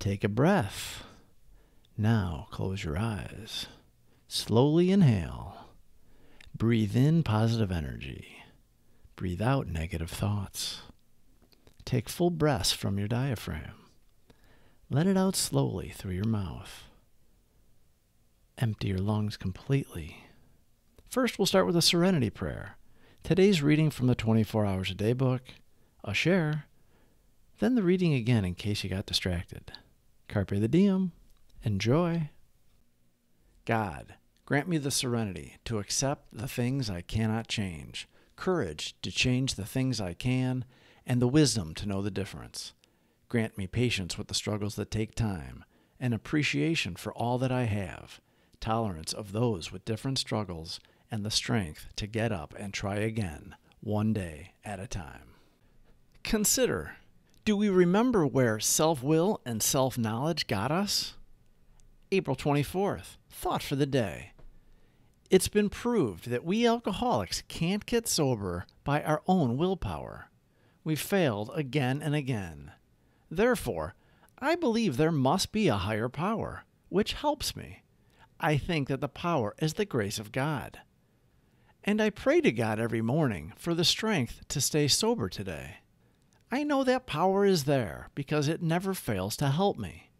Take a breath. Now close your eyes. Slowly inhale. Breathe in positive energy. Breathe out negative thoughts. Take full breaths from your diaphragm. Let it out slowly through your mouth. Empty your lungs completely. First, we'll start with a serenity prayer. Today's reading from the 24 Hours a Day book, a share, then the reading again in case you got distracted. Carpe the diem. Enjoy. God, grant me the serenity to accept the things I cannot change, courage to change the things I can, and the wisdom to know the difference. Grant me patience with the struggles that take time, and appreciation for all that I have, tolerance of those with different struggles, and the strength to get up and try again, one day at a time. Consider do we remember where self will and self knowledge got us? April 24th, thought for the day. It's been proved that we alcoholics can't get sober by our own willpower. We've failed again and again. Therefore, I believe there must be a higher power, which helps me. I think that the power is the grace of God. And I pray to God every morning for the strength to stay sober today. I know that power is there because it never fails to help me.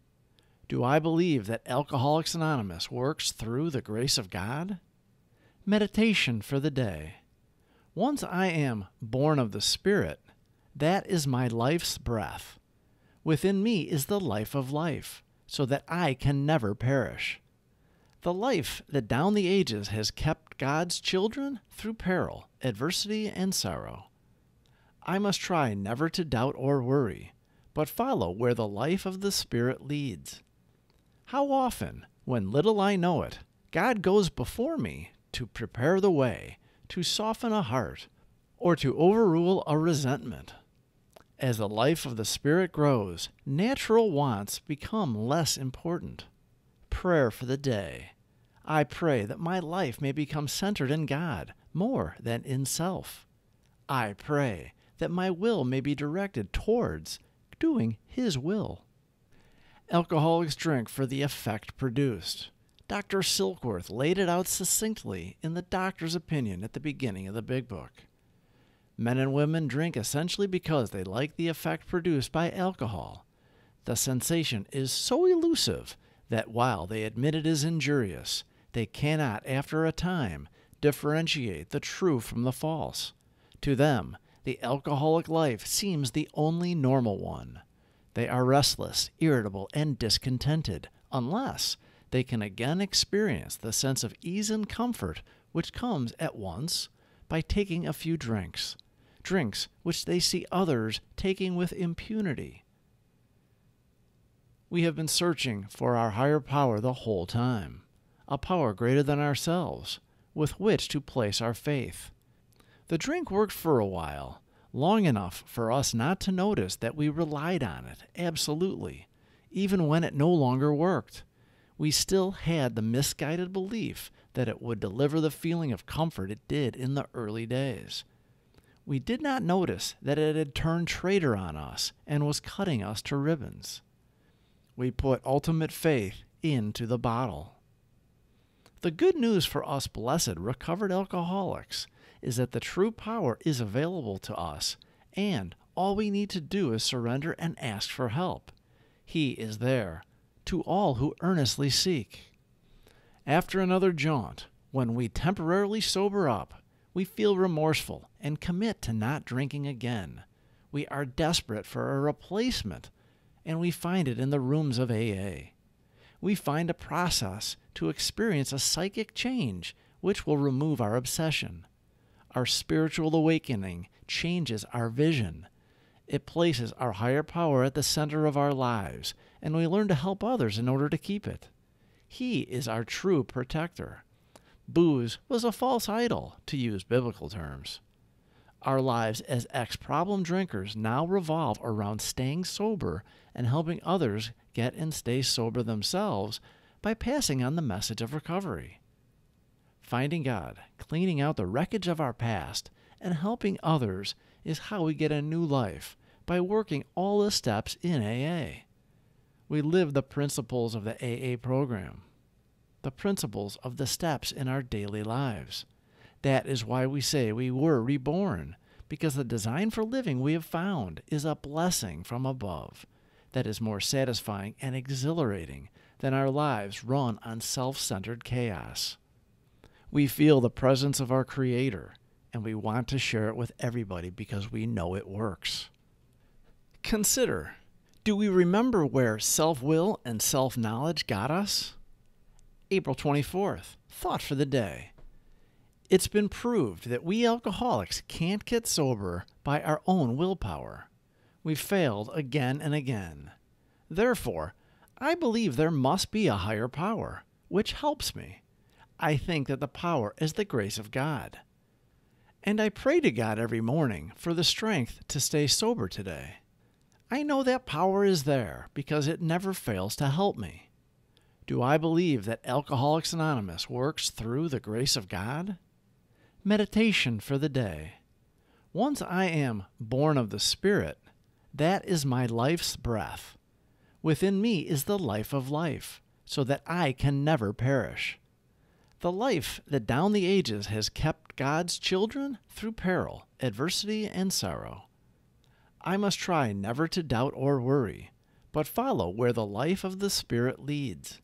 Do I believe that Alcoholics Anonymous works through the grace of God? Meditation for the day. Once I am born of the Spirit, that is my life's breath. Within me is the life of life, so that I can never perish. The life that down the ages has kept God's children through peril, adversity, and sorrow. I must try never to doubt or worry, but follow where the life of the Spirit leads. How often, when little I know it, God goes before me to prepare the way, to soften a heart, or to overrule a resentment. As the life of the Spirit grows, natural wants become less important. Prayer for the day. I pray that my life may become centered in God more than in self. I pray that my will may be directed towards doing His will. Alcoholics drink for the effect produced. Dr. Silkworth laid it out succinctly in the doctor's opinion at the beginning of the Big Book. Men and women drink essentially because they like the effect produced by alcohol. The sensation is so elusive that while they admit it is injurious, they cannot, after a time, differentiate the true from the false. To them, the alcoholic life seems the only normal one. They are restless, irritable, and discontented, unless they can again experience the sense of ease and comfort which comes at once by taking a few drinks, drinks which they see others taking with impunity. We have been searching for our higher power the whole time, a power greater than ourselves, with which to place our faith. The drink worked for a while, long enough for us not to notice that we relied on it, absolutely. Even when it no longer worked, we still had the misguided belief that it would deliver the feeling of comfort it did in the early days. We did not notice that it had turned traitor on us and was cutting us to ribbons. We put ultimate faith into the bottle. The good news for us blessed recovered alcoholics is that the true power is available to us, and all we need to do is surrender and ask for help. He is there to all who earnestly seek. After another jaunt, when we temporarily sober up, we feel remorseful and commit to not drinking again. We are desperate for a replacement, and we find it in the rooms of AA. We find a process to experience a psychic change which will remove our obsession. Our spiritual awakening changes our vision. It places our higher power at the center of our lives, and we learn to help others in order to keep it. He is our true protector. Booze was a false idol, to use biblical terms. Our lives as ex problem drinkers now revolve around staying sober and helping others get and stay sober themselves by passing on the message of recovery finding God, cleaning out the wreckage of our past, and helping others is how we get a new life by working all the steps in AA. We live the principles of the AA program, the principles of the steps in our daily lives. That is why we say we were reborn, because the design for living we have found is a blessing from above that is more satisfying and exhilarating than our lives run on self centered chaos. We feel the presence of our Creator, and we want to share it with everybody because we know it works. Consider do we remember where self will and self knowledge got us? April 24th, thought for the day. It's been proved that we alcoholics can't get sober by our own willpower. We've failed again and again. Therefore, I believe there must be a higher power, which helps me. I think that the power is the grace of God. And I pray to God every morning for the strength to stay sober today. I know that power is there because it never fails to help me. Do I believe that Alcoholics Anonymous works through the grace of God? Meditation for the day. Once I am born of the Spirit, that is my life's breath. Within me is the life of life, so that I can never perish. The life that down the ages has kept God's children through peril, adversity, and sorrow. I must try never to doubt or worry, but follow where the life of the Spirit leads.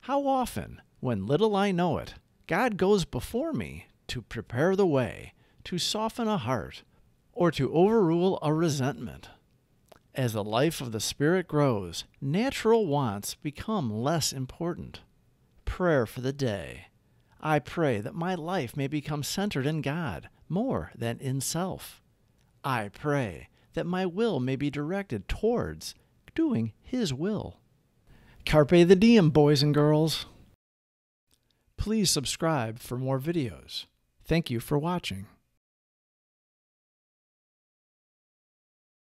How often, when little I know it, God goes before me to prepare the way, to soften a heart, or to overrule a resentment. As the life of the Spirit grows, natural wants become less important. Prayer for the day. I pray that my life may become centered in God more than in self. I pray that my will may be directed towards doing His will. Carpe the diem, boys and girls. Please subscribe for more videos. Thank you for watching.